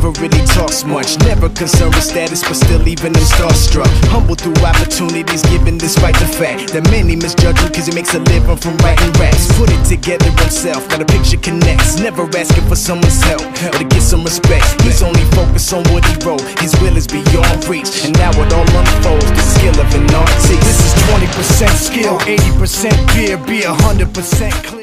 never really talks much, never concerned with status, but still leaving them starstruck. Humble through opportunities, given despite the fact that many misjudge him cause he makes a living from writing raps. Put it together himself, now the picture connects. Never asking for someone's help or to get some respect. He's only focused on what he wrote, his will is beyond reach. And now it all unfolds, the skill of an artist. This is 20% skill, 80% fear, be 100% clear.